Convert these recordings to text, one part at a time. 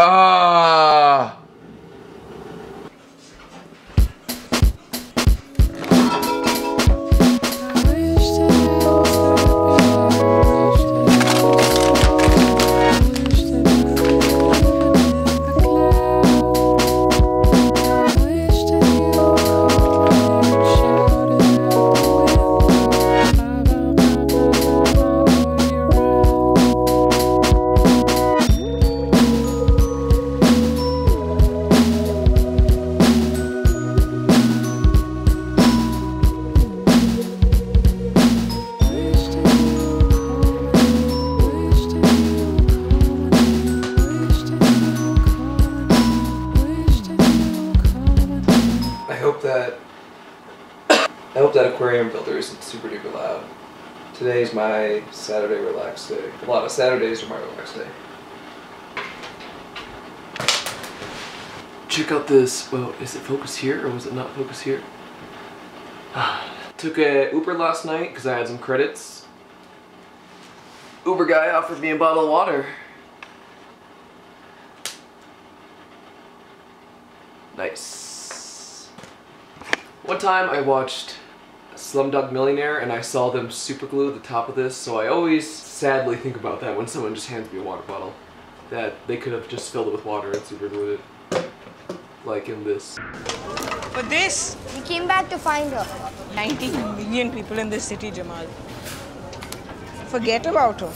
啊、hope that I hope that aquarium filter isn't super duper loud. Today's my Saturday relax day. A lot of Saturdays are my relax day. Check out this. Well, is it focused here or was it not focused here? Ah, took a Uber last night because I had some credits. Uber guy offered me a bottle of water. Nice. One time I watched Slumdog Millionaire and I saw them super glue the top of this, so I always sadly think about that when someone just hands me a water bottle. That they could have just filled it with water and super glued it. Like in this. For this, We came back to find her. 90 million people in this city, Jamal. Forget about her.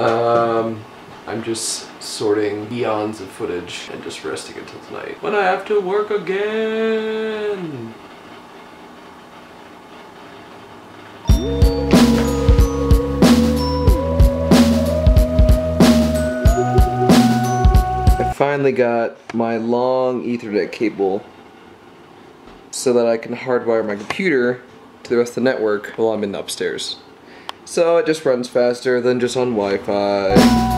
Um, I'm just sorting eons of footage and just resting until tonight. When I have to work again! I finally got my long Ethernet cable so that I can hardwire my computer to the rest of the network while I'm in the upstairs. So it just runs faster than just on Wi-Fi.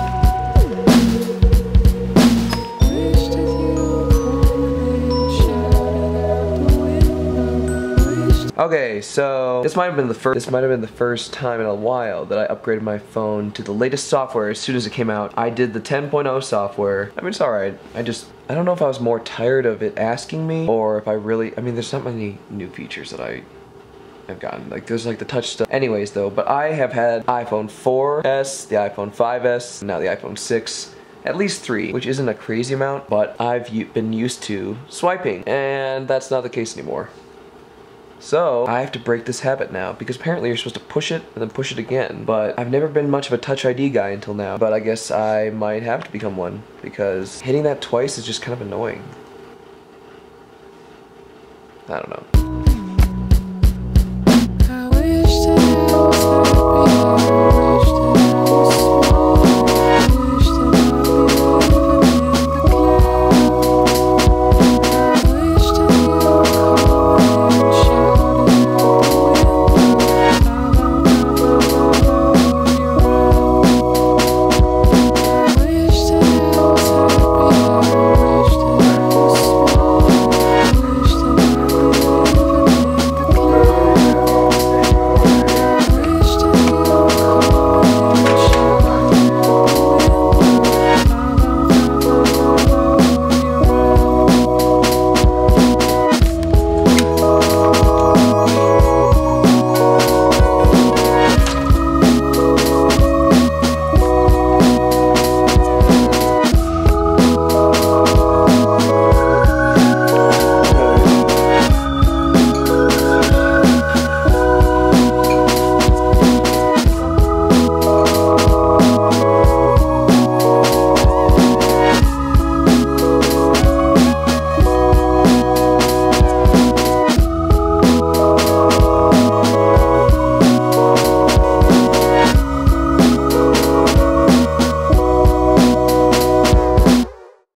Okay, so this might have been the first this might have been the first time in a while that I upgraded my phone to the latest software as soon as it came out. I did the 10.0 software. I mean it's alright. I just I don't know if I was more tired of it asking me or if I really I mean there's not many new features that I I've gotten. Like there's like the touch stuff. Anyways though, but I have had iPhone 4S, the iPhone 5S, now the iPhone 6 at least three, which isn't a crazy amount, but I've been used to swiping, and that's not the case anymore. So, I have to break this habit now, because apparently you're supposed to push it and then push it again. But I've never been much of a Touch ID guy until now, but I guess I might have to become one, because hitting that twice is just kind of annoying. I don't know.